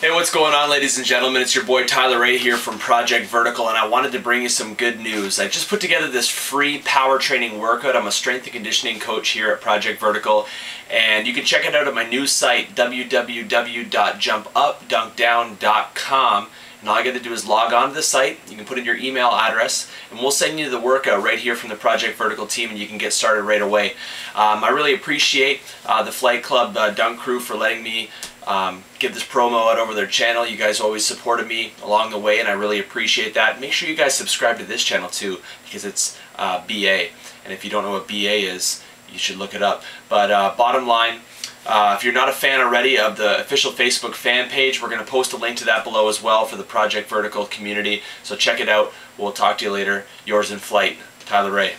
Hey, what's going on, ladies and gentlemen? It's your boy Tyler Ray here from Project Vertical, and I wanted to bring you some good news. I just put together this free power training workout. I'm a strength and conditioning coach here at Project Vertical, and you can check it out at my new site, www.jumpupdunkdown.com. And all I got to do is log on to the site. You can put in your email address, and we'll send you the workout right here from the Project Vertical team, and you can get started right away. Um, I really appreciate uh, the Flight Club uh, Dunk crew for letting me um, give this promo out over their channel. You guys always supported me along the way, and I really appreciate that. Make sure you guys subscribe to this channel too, because it's uh, BA. And if you don't know what BA is, you should look it up. But uh, bottom line, uh, if you're not a fan already of the official Facebook fan page, we're going to post a link to that below as well for the Project Vertical community. So check it out. We'll talk to you later. Yours in flight, Tyler Ray.